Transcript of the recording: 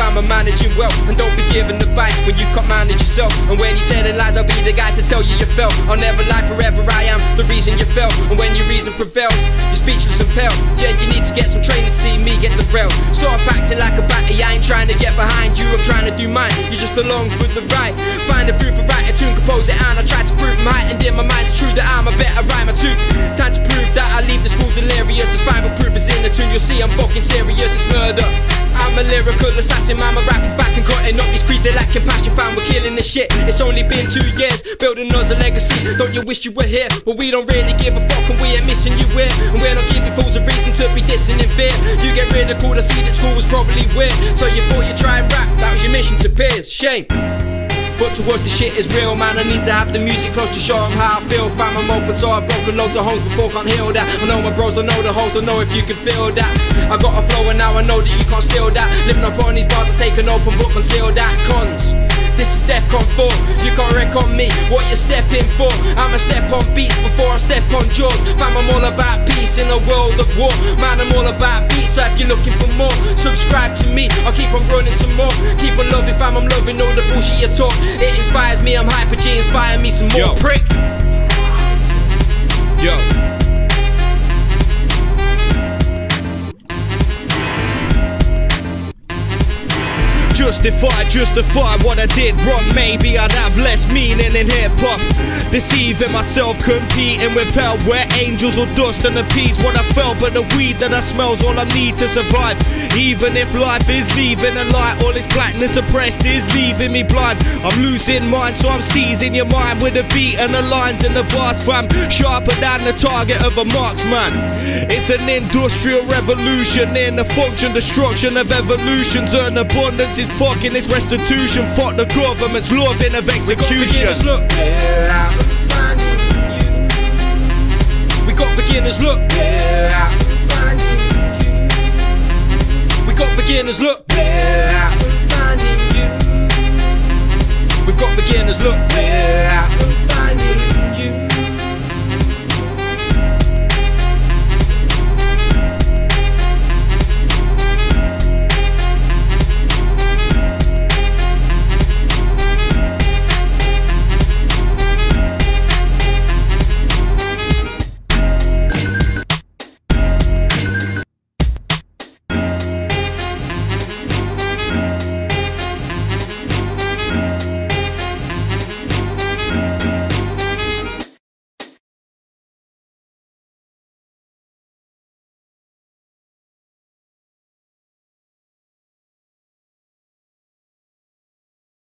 I'm managing well. And don't be giving advice when you can't manage yourself. And when you're telling lies, I'll be the guy to tell you you fell. I'll never lie forever, I am the reason you fell. And when your reason prevails, you're speechless and pale. Yeah, you need to get some training see me get the rail. Stop acting like a batty, I ain't trying to get behind you, I'm trying to do mine. You're just along for the ride. Find a proof of write a tune, compose it, and I try to prove my height. And in my mind, it's true that I'm a better rhymer too. Time to prove that I leave this fool delirious. This final proof is in the tune, you'll see I'm fucking serious, it's murder. I'm a lyrical assassin, man. My rapping's back and cutting up these creeds. They lack compassion, fam. We're killing this shit. It's only been two years, building us a legacy. Don't you wish you were here? But we don't really give a fuck, and we ain't missing you here. And we're not giving fools a reason to be dissing in fear. You get ridiculed, I see that school was probably weird. So you thought you'd try and rap, that was your mission to peers. Shame. But to us the shit is real, man. I need to have the music close to show them how I feel. Fam, I'm open, so I've broken loads of homes before, can't heal that. I know my bros don't know the hoes, don't know if you can feel that. I got a flow and now I know that you can't steal that. Living up on these bars, I take an open book until that. Cons. Is 4. You can't wreck on me. What you stepping for? I'ma step on beats before I step on jaws. Fam, I'm all about peace in a world of war. Man, I'm all about beats. So if you're looking for more, subscribe to me. I'll keep on running some more. Keep on loving, fam. I'm loving all the bullshit you talk. It inspires me. I'm hyper G. Inspire me some more. Yo. Prick. Yo. Justify, justify what I did wrong. Maybe I'd have less meaning in hip hop. Deceiving myself, competing with hell. Where angels or dust and appease what I felt. But the weed that I smell's all I need to survive. Even if life is leaving a light, all this blackness oppressed is leaving me blind. I'm losing mine, so I'm seizing your mind with the beat and the lines and the bars, fam. Sharper than the target of a marksman. It's an industrial revolution in the function, destruction of evolutions. Earn abundance is fucking this restitution. Fuck the government's loving of We got execution. beginners, luck. We got beginners, luck. We got beginners, luck. We've got beginners, luck.